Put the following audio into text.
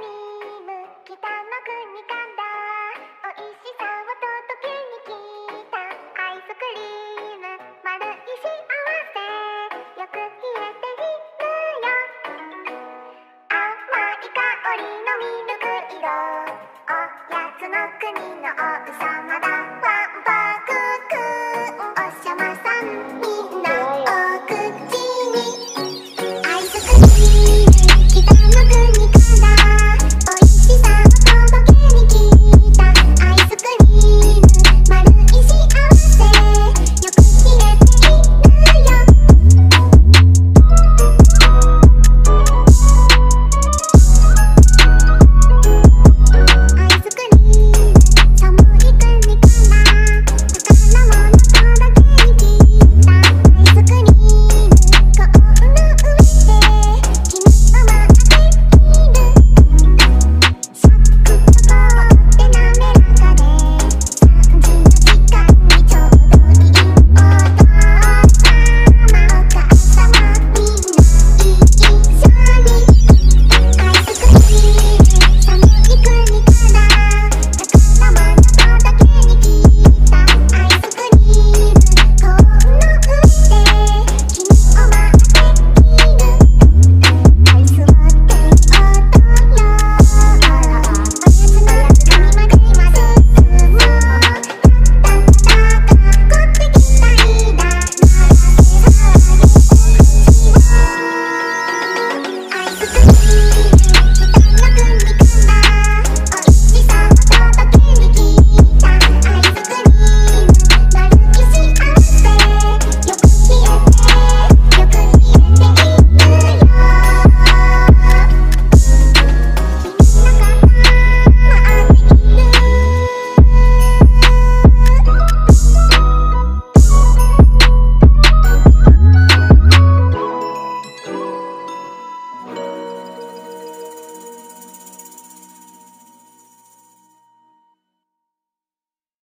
に